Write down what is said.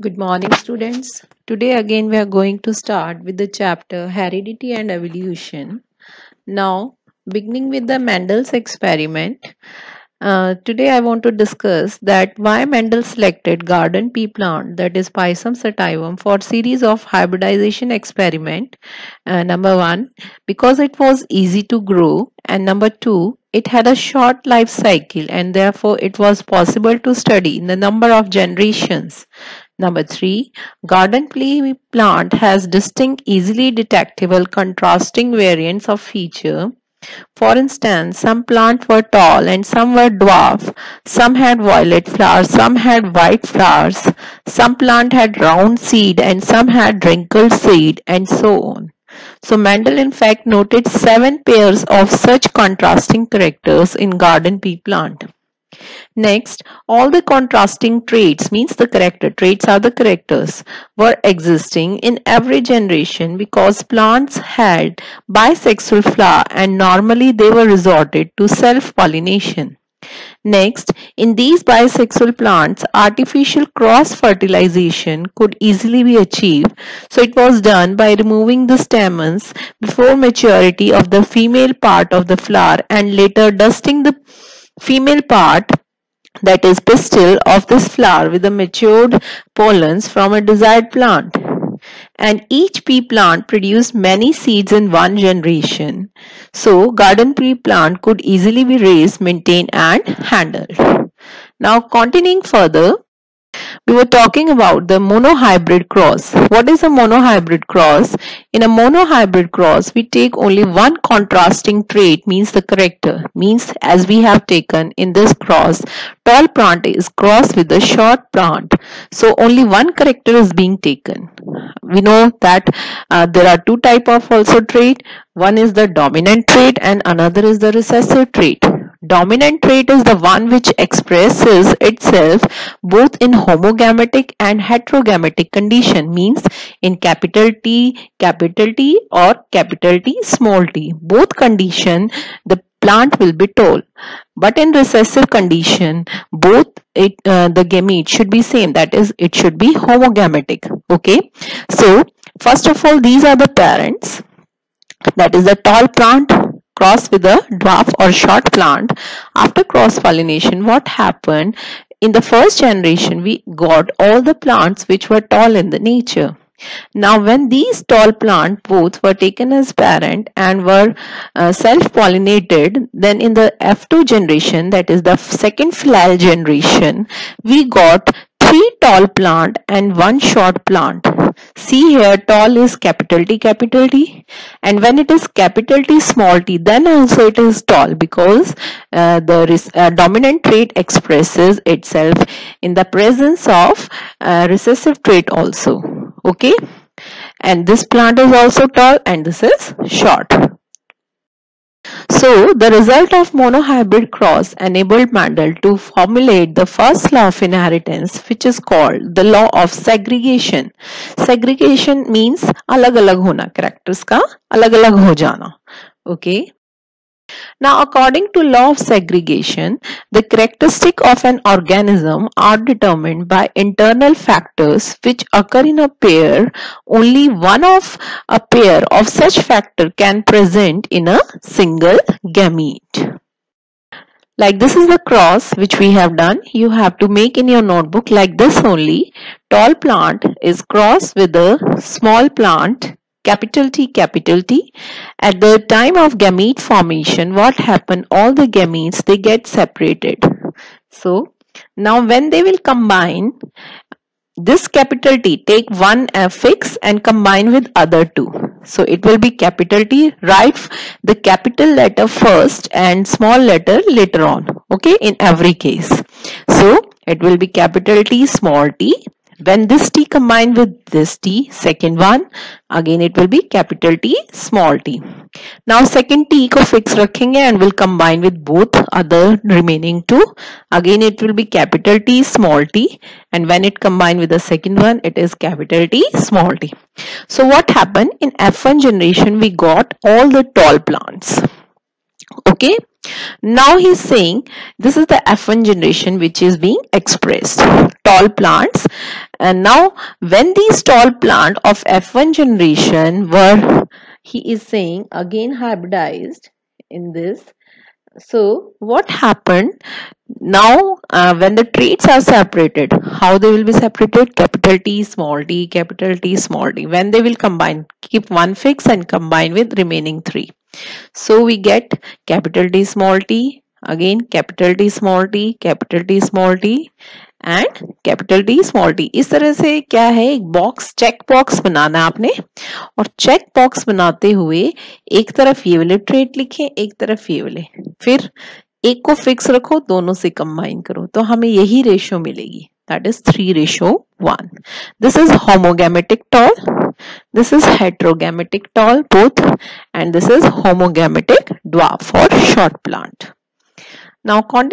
Good morning, students. Today, again, we are going to start with the chapter Heredity and Evolution. Now, beginning with the Mendel's experiment, uh, today I want to discuss that why Mendel selected garden pea plant that is Pisum sativum for series of hybridization experiment. Uh, number one, because it was easy to grow, and number two, it had a short life cycle and therefore it was possible to study in the number of generations. Number three, garden pea plant has distinct, easily detectable contrasting variants of feature. For instance, some plants were tall and some were dwarf. Some had violet flowers, some had white flowers. Some plant had round seed and some had wrinkled seed and so on. So Mendel in fact noted seven pairs of such contrasting characters in garden pea plant. Next, all the contrasting traits means the character traits are the characters were existing in every generation because plants had bisexual flower and normally they were resorted to self-pollination. Next, in these bisexual plants, artificial cross-fertilization could easily be achieved. So it was done by removing the stamens before maturity of the female part of the flower and later dusting the female part that is pistil of this flower with the matured pollens from a desired plant. And each pea plant produced many seeds in one generation. So garden pea plant could easily be raised, maintained and handled. Now continuing further, we were talking about the monohybrid cross. What is a monohybrid cross? In a monohybrid cross, we take only one contrasting trait means the character means as we have taken in this cross, tall plant is crossed with the short plant. So only one character is being taken. We know that uh, there are two type of also trait. One is the dominant trait and another is the recessive trait. Dominant trait is the one which expresses itself both in homogametic and heterogametic condition means in capital T, capital T or capital T, small t. Both condition the plant will be tall. But in recessive condition, both it, uh, the gamete should be same. That is, it should be homogametic. Okay. So, first of all, these are the parents. That is the tall plant cross with a dwarf or short plant. After cross pollination what happened? In the first generation we got all the plants which were tall in the nature. Now when these tall plant both were taken as parent and were uh, self-pollinated then in the F2 generation that is the second filial generation we got three tall plant and one short plant See here tall is capital T capital T. And when it is capital T small t then also it is tall because uh, the uh, dominant trait expresses itself in the presence of uh, recessive trait also. Okay? And this plant is also tall and this is short so, the result of monohybrid cross enabled Mendel to formulate the first law of inheritance which is called the law of segregation. Segregation means alag-alag hona, characters ka alag-alag ho jana. Okay. Now, according to law of segregation, the characteristic of an organism are determined by internal factors which occur in a pair. Only one of a pair of such factor can present in a single gamete. Like this is the cross which we have done. You have to make in your notebook like this only. Tall plant is crossed with a small plant capital T capital T. At the time of gamete formation what happen all the gametes they get separated. So now when they will combine this capital T take one affix and combine with other two. So it will be capital T write the capital letter first and small letter later on. Okay in every case. So it will be capital T small t when this t combined with this t, second one, again it will be capital T, small t. Now second t ko fix rakhenge and will combine with both other remaining two. Again it will be capital T, small t. And when it combined with the second one, it is capital T, small t. So what happened in F1 generation, we got all the tall plants. Okay. Now he's saying this is the F1 generation which is being expressed. Tall plants. And now when these tall plant of F1 generation were he is saying again hybridized in this. So what happened? Now uh, when the traits are separated how they will be separated? Capital T small t capital T small t. When they will combine? Keep one fix and combine with remaining three so we get capital T small t, again capital T small t, capital T small t and capital T small t इस तरह से क्या है? एक box check box बनाना है आपने। और check box बनाते हुए एक तरफ़ ये वाले ट्रेड लिखे, एक तरफ़ ये वाले। फिर एक को फिक्स रखो, दोनों से कंबाइन करो। तो हमें यही रेशियो मिलेगी। That is 3 ratio 1 this is homogametic tall. This is heterogametic tall both and this is homogametic dwarf or short plant. Now continue